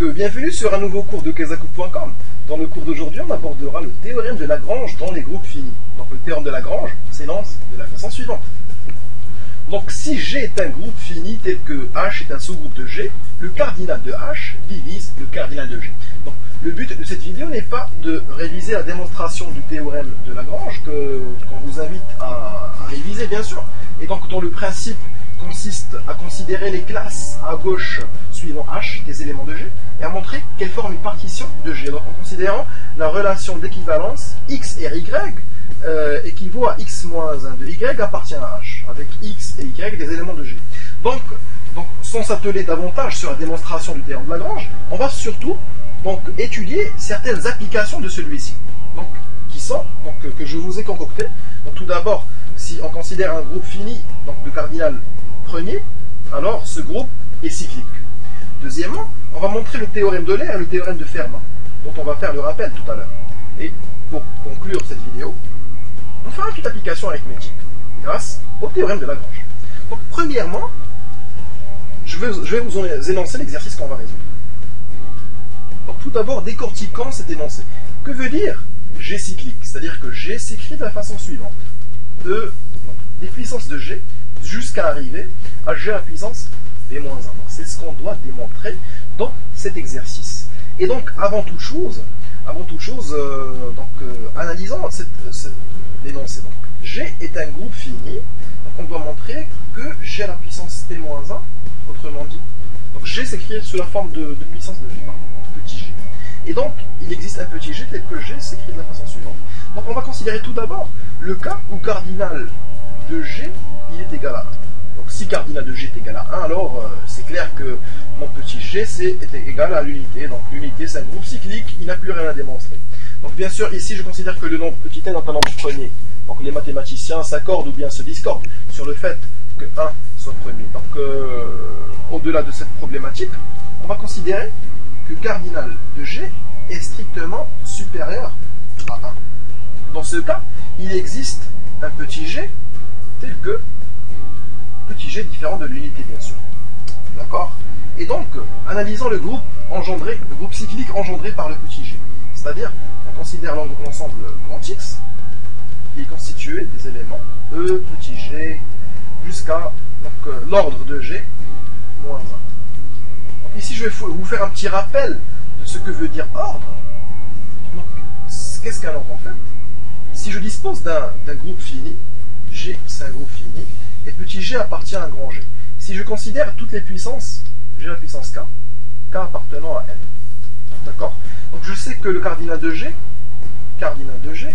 Bienvenue sur un nouveau cours de Kazaku.com. Dans le cours d'aujourd'hui, on abordera le théorème de Lagrange dans les groupes finis. Donc le théorème de Lagrange s'élance de la façon suivante. Donc si G est un groupe fini tel que H est un sous-groupe de G, le cardinal de H divise le cardinal de G. Donc le but de cette vidéo n'est pas de réviser la démonstration du théorème de Lagrange, qu'on vous invite à, à réviser bien sûr. Et donc dans le principe consiste à considérer les classes à gauche suivant H des éléments de G et à montrer qu'elles forment une partition de G. Donc en considérant la relation d'équivalence X et Y euh, équivaut à X moins 1 de Y appartient à H, avec X et Y des éléments de G. Donc, sans s'atteler davantage sur la démonstration du théorème de Lagrange, on va surtout étudier certaines applications de celui-ci. Donc, qui sont, donc, que je vous ai concoctées. Donc tout d'abord, si on considère un groupe fini donc de cardinal premier, alors ce groupe est cyclique. Deuxièmement, on va montrer le théorème de l'air et le théorème de Fermat, dont on va faire le rappel tout à l'heure. Et pour conclure cette vidéo, on fera une petite application arithmétique grâce au théorème de Lagrange. Donc, premièrement, je vais, vous énoncer l'exercice qu'on va résoudre. Donc, tout d'abord, décortiquant cet énoncé. Que veut dire G cyclique? C'est-à-dire que G s'écrit de la façon suivante. De, des puissances de G jusqu'à arriver à G à la puissance B-1. C'est ce qu'on doit démontrer dans cet exercice. Et donc, avant toute chose, avant toute chose, euh, donc, euh, analysant cette, l'énoncé. G est un groupe fini, donc on doit montrer que G à la puissance T-1, autrement dit, donc G s'écrit sous la forme de, puissance de G, petit g. Et donc, il existe un petit g tel que G s'écrit de la façon suivante. Donc, on va considérer tout d'abord le cas où cardinal de G il est égal à 1. Donc si cardinal de G est égal à 1, alors euh, c'est clair que mon petit g est égal à l'unité. Donc l'unité c'est un groupe cyclique, il n'a plus rien à démontrer. Donc bien sûr ici je considère que le nombre petit n est un nombre premier. Donc les mathématiciens s'accordent ou bien se discordent sur le fait que 1 soit premier. Donc euh, au-delà de cette problématique, on va considérer que cardinal de g est strictement supérieur à 1. Dans ce cas, il existe un petit g tel que petit g différent de l'unité, bien sûr. D'accord? Et donc, analysant le groupe engendré, le groupe cyclique engendré par le petit g. C'est-à-dire, on considère l'ensemble grand X, qui est constitué des éléments E, petit g, jusqu'à euh, l'ordre de g moins 1. Donc ici, je vais vous faire un petit rappel de ce que veut dire ordre. Donc, qu'est-ce qu'un ordre en fait? Si je dispose d'un groupe fini, G c'est un groupe fini, et petit g appartient à un grand G. Si je considère toutes les puissances, G la puissance K, K appartenant à N. D'accord? Donc je sais que le cardinal de G, cardinal de G,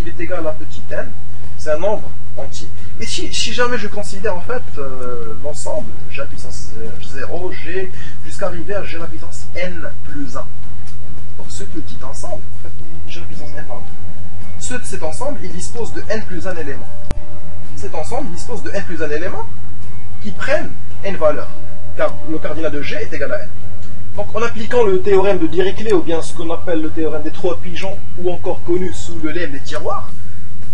il est égal à petit n, c'est un nombre entier. Et si, jamais je considère en fait euh, l'ensemble, G la puissance 0, G, jusqu'à arriver à G la puissance n plus 1. Donc ce petit ensemble, en fait, G la puissance n, pardon. Ce, cet ensemble, il dispose de n plus 1 élément cet ensemble dispose de n plus un élément qui prennent n valeurs, car le cardinal de G est égal à n. Donc en appliquant le théorème de Dirichlet, ou bien ce qu'on appelle le théorème des trois pigeons, ou encore connu sous le lemme des tiroirs,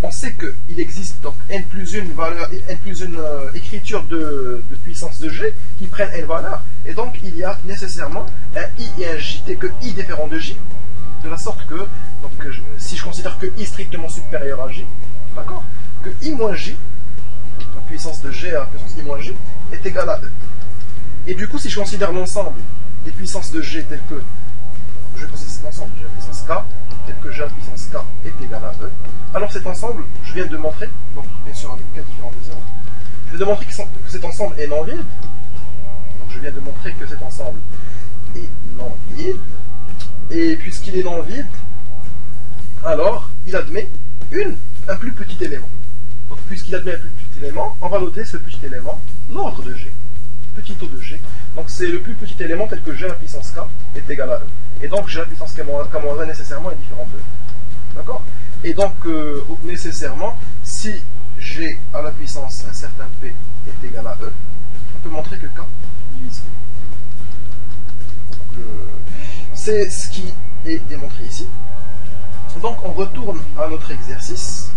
on sait qu'il existe donc n plus une valeur, n plus une euh, écriture de, puissance de G qui prennent n valeurs, et donc il y a nécessairement un i et un j, tel que i différent de j, de la sorte que, si je considère que i strictement supérieur à j, que i moins j puissance de G à la puissance I moins G, est égale à E. Et du coup, si je considère l'ensemble des puissances de G telles que, je considère cet ensemble, G à la puissance K, tel que G à puissance K est égal à E, alors cet ensemble, je viens de montrer, donc bien sûr avec K différent de 0, je viens de montrer que cet ensemble est non vide, donc je viens de montrer que cet ensemble est non vide, et puisqu'il est non vide, alors il admet une, un plus petit élément. Puisqu'il admet un plus petit élément, on va noter ce petit élément, l'ordre de G, petit O de G. Donc c'est le plus petit élément tel que G à la puissance K est égal à E. Et donc G à la puissance K moins 1 nécessairement est différent de E. D'accord? Et donc euh, nécessairement, si G à la puissance un certain P est égal à E, on peut montrer que K divise E. C'est ce qui est démontré ici. Donc on retourne à notre exercice.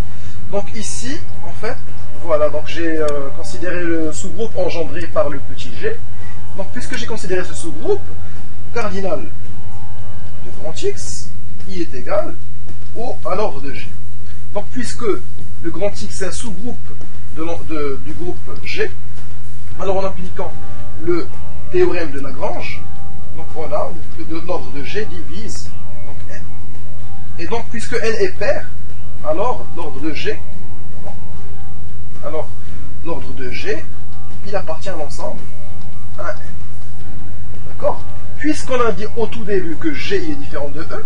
Donc ici, en fait, voilà, donc j'ai euh, considéré le sous-groupe engendré par le petit g. Donc puisque j'ai considéré ce sous-groupe, cardinal de grand X, I est égal au à l'ordre de G. Donc puisque le grand X est un sous-groupe du groupe G, alors en appliquant le théorème de Lagrange, donc voilà, l'ordre de G divise donc N. Et donc puisque N est pair, alors l'ordre de G, alors l'ordre de G, il appartient à l'ensemble à N. D'accord? Puisqu'on a dit au tout début que G est différent de E,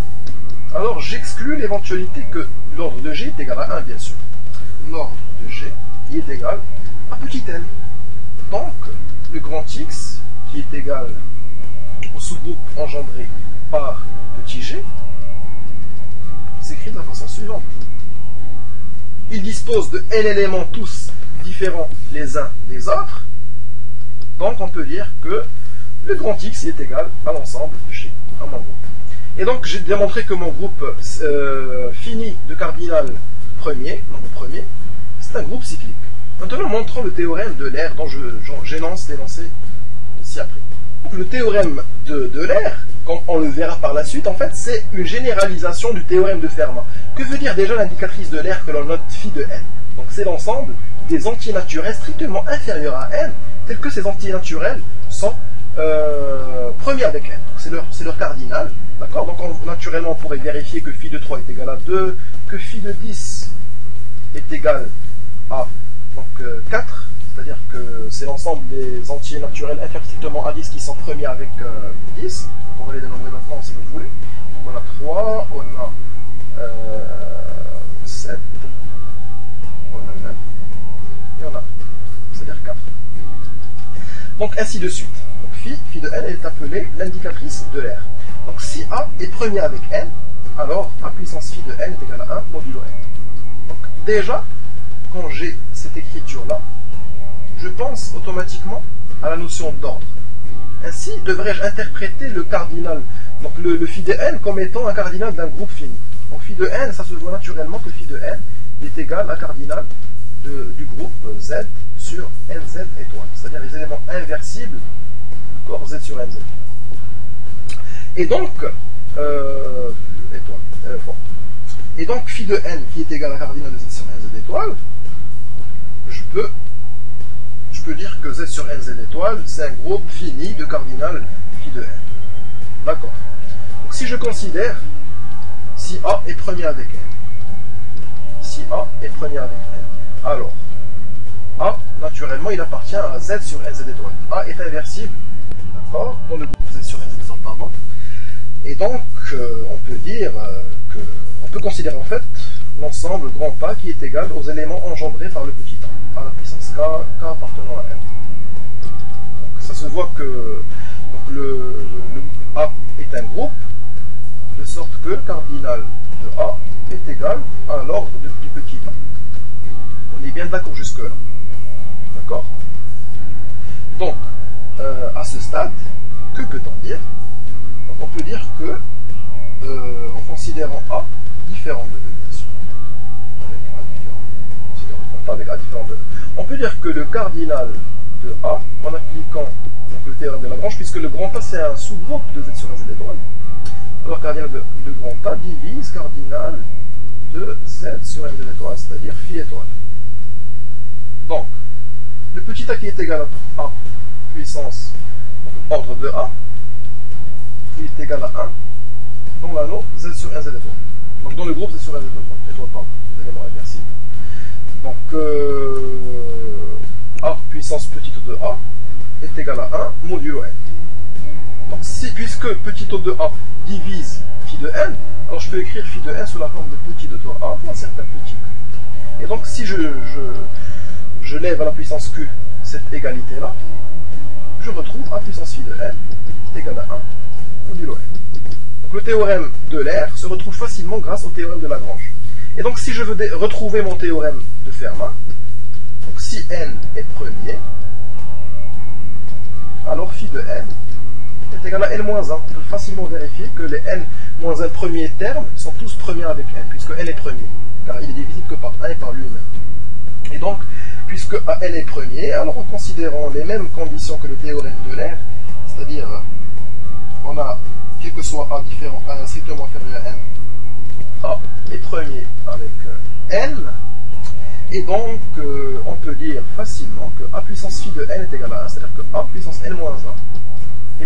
alors j'exclus l'éventualité que l'ordre de G est égal à 1, bien sûr. L'ordre de G est égal à petit n. Donc, le grand X, qui est égal au sous-groupe engendré par petit g, s'écrit de la façon suivante. Il dispose de n éléments tous différents les uns des autres, donc on peut dire que le grand X est égal à l'ensemble G, à mon groupe. Et donc j'ai démontré que mon groupe euh, fini de cardinal premier, premier, c'est un groupe cyclique. Maintenant montrons le théorème de l'air dont j'énonce l'énoncé ci-après. Le théorème de, de l'air, on le verra par la suite, en fait, c'est une généralisation du théorème de Fermat. Que veut dire déjà l'indicatrice de l'air que l'on note phi de n? Donc c'est l'ensemble des antinaturels strictement inférieurs à n, tels que ces antinaturels sont euh, premiers avec n. C'est leur, leur cardinal. D'accord? Donc naturellement, on pourrait vérifier que phi de 3 est égal à 2, que phi de 10 est égal à donc, 4, euh, c'est-à-dire que c'est l'ensemble des entiers naturels inférieurs strictement à 10 qui sont premiers avec 10. Euh, donc on va les dénombrer maintenant si vous voulez. On a 3, on a 7, on a 9, et on a c'est-à-dire 4. Donc ainsi de suite. Donc phi, phi de n est appelée l'indicatrice de l'air. Donc si A est premier avec n, alors A puissance phi de n est égal à 1 modulo n. Donc déjà, quand j'ai cette écriture-là, je pense automatiquement à la notion d'ordre. Ainsi, devrais-je interpréter le cardinal, donc le, phi de n, comme étant un cardinal d'un groupe fini. Donc phi de n, ça se voit naturellement que phi de n est égal à cardinal du groupe z sur nz étoile, c'est-à-dire les éléments inversibles, d'accord, z sur nz. Et donc, euh, étoile, euh, Et donc phi de n qui est égal à cardinal de z sur nz étoile, je peux, je peux dire que z sur nz étoile, c'est un groupe fini de cardinal phi de n. D'accord. Donc si je considère si A est premier avec n, si A est premier avec n, alors A, naturellement, il appartient à z sur nz étoile. A est inversible, d'accord, dans le groupe z sur nz étoile, pardon. Et donc, euh, on peut dire euh, que, on peut considérer en fait l'ensemble grand A qui est égal aux éléments engendrés par le petit a, à la puissance k, k appartenant à n. Donc, ça se voit que le, A est un groupe, de sorte que cardinal de A est égal à l'ordre du petit a. On est bien d'accord jusque-là. D'accord? Donc, euh, à ce stade, que peut-on dire? Donc, on peut dire que, euh, en considérant A différent de E, bien sûr, avec A différent avec A différent de E, on peut dire que le cardinal de A, en appliquant le théorème de Lagrange, puisque le grand A c'est un sous-groupe de Z sur Z étoile, alors cardinal de, grand A divise cardinal de Z sur Z étoile, c'est-à-dire phi étoile. Donc, le petit a qui est égal à a puissance, donc ordre de a, il est égal à 1 dans l'anneau z sur z étoile. Donc dans le groupe z sur z étoile, étoile pardon, les éléments inversibles. Donc euh, a puissance petit o de a est égal à 1 modulo n. Donc si, puisque petit o de a divise phi de n, alors je peux écrire phi de n sous la forme de petit de a pour un certain petit. Et donc si je, je je lève à la puissance q cette égalité-là, je retrouve a puissance phi de n est égal à 1 modulo n. Donc le théorème de l'air se retrouve facilement grâce au théorème de Lagrange. Et donc si je veux retrouver mon théorème de Fermat, donc si n est premier, alors phi de n est égal à n-1. On peut facilement vérifier que les n-1 premiers termes sont tous premiers avec n, puisque n est premier, car il est divisible que par 1 et par lui-même. Et donc, puisque n est premier, alors en considérant les mêmes conditions que le théorème de l'air, c'est-à-dire on a, quel que soit A différent, A strictement inférieur à N, A est premier avec euh, N, et donc euh, on peut dire facilement que A puissance phi de N est égal à 1, c'est-à-dire que A puissance N moins 1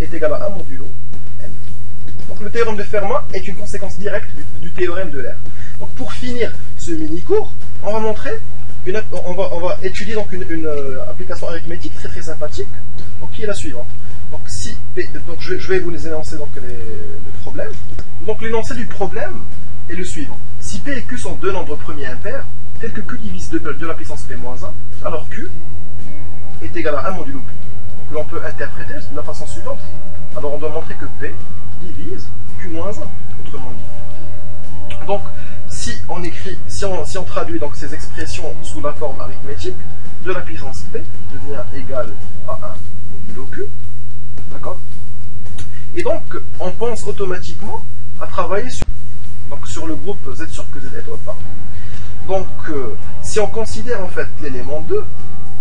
est, égal à 1 modulo N. Donc le théorème de Fermat est une conséquence directe du, théorème de l'air. Donc pour finir ce mini-cours, on va montrer, on, va, étudier donc une, euh, application arithmétique très très sympathique, qui est la suivante? Donc si donc je, vais vous les énoncer donc les, le problème. Donc l'énoncé du problème est le suivant. Si P et Q sont deux nombres premiers impairs, tels que Q divise de, de la puissance P-1, alors Q est égal à 1 modulo Q. Donc l'on peut interpréter de la façon suivante. Alors on doit montrer que P divise Q-1, autrement dit. Donc si on écrit, si on, si on traduit donc ces expressions sous la forme arithmétique, de la puissance P devient égal à 1 modulo Q. D'accord? Et donc on pense automatiquement à travailler sur, donc, sur le groupe Z sur QZ étoile par. Donc euh, si on considère en fait l'élément 2,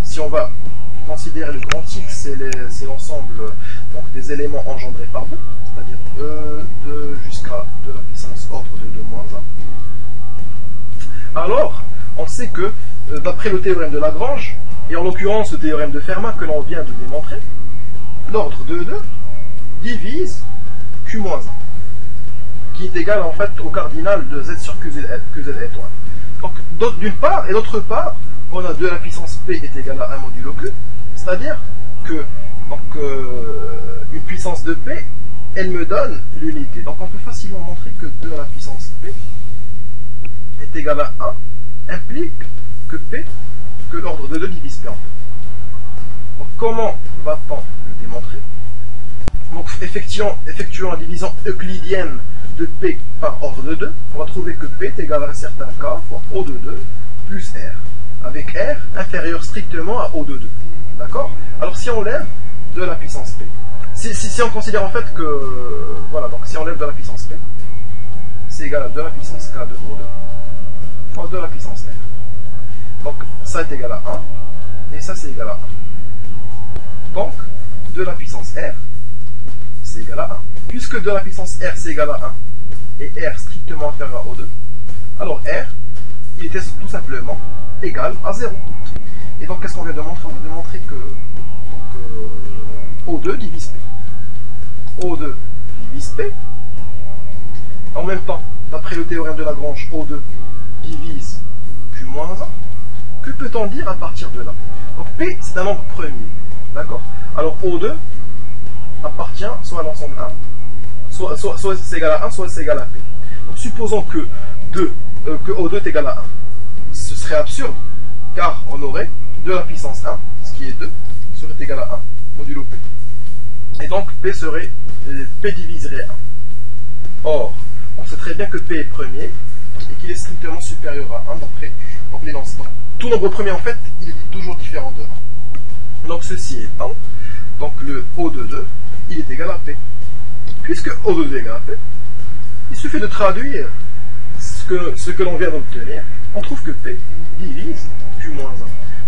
si on va considérer le grand X, c'est l'ensemble des éléments engendrés par 2, c'est-à-dire E2 jusqu'à 2 la puissance ordre de 2 moins 1. Alors, on sait que, euh, d'après le théorème de Lagrange, et en l'occurrence le théorème de Fermat que l'on vient de démontrer, l'ordre de 2 divise Q-1, qui est égal en fait au cardinal de Z sur QZ, étoile. Donc, d'une part, et d'autre part, on a 2 la puissance P est égal à 1 modulo Q, c'est-à-dire que euh, une puissance de P, elle me donne l'unité. Donc on peut facilement montrer que 2 à la puissance P est égal à 1 implique que P, que l'ordre de 2 divise P en fait. Donc comment va-t-on le démontrer? Donc effectuant, la division euclidienne de P par ordre de 2, on va trouver que P est égal à un certain K fois O de 2 plus R, avec R inférieur strictement à O de 2. D'accord? Alors si on lève de la puissance P, si, on considère en fait que, voilà, donc si on lève de la puissance P, c'est égal à 2 la puissance K de O2 fois 2 la puissance R. Donc ça est égal à 1, et ça c'est égal à 1. Donc, 2 la puissance R, égal à 1. Puisque 2 la puissance R c'est égal à 1, et R strictement inférieur à O2, alors R, il était tout simplement égal à 0. Et donc qu'est-ce qu'on vient de montrer? On vient de montrer que donc, euh, O2 divise P. O2 divise P. En même temps, d'après le théorème de Lagrange, O2 divise Q-1. Que peut-on dire à partir de là? Donc P, c'est un nombre premier. D'accord? Alors O2 appartient soit à l'ensemble 1, soit, c'est égal à 1, soit c'est égal à P. Donc supposons que, 2, euh, que O2 est égal à 1. Ce serait absurde, car on aurait 2 à la puissance 1, ce qui est 2, serait égal à 1, modulo P. Et donc P serait, euh, P diviserait 1. Or, on sait très bien que P est premier, et qu'il est strictement supérieur à 1 d'après l'énoncé. Donc, tout nombre premier, en fait, il est toujours différent de 1. Donc ceci étant, donc le O de 2, il est égal à P. Puisque O de 2 est égal à P, il suffit de traduire ce que, ce que l'on vient d'obtenir. On trouve que P divise Q-1.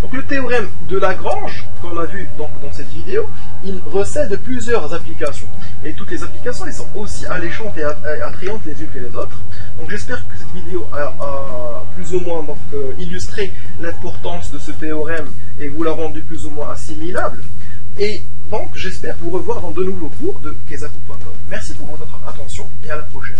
Donc le théorème de Lagrange, qu'on a vu donc, dans cette vidéo, il recèle de plusieurs applications. Et toutes les applications, elles sont aussi alléchantes et attrayantes les unes que les autres. Donc j'espère que cette vidéo a, plus ou moins donc, euh, illustré l'importance de ce théorème et vous l'a rendu plus ou moins assimilable. Et donc j'espère vous revoir dans de nouveaux cours de kezaku.com. Merci pour votre attention et à la prochaine.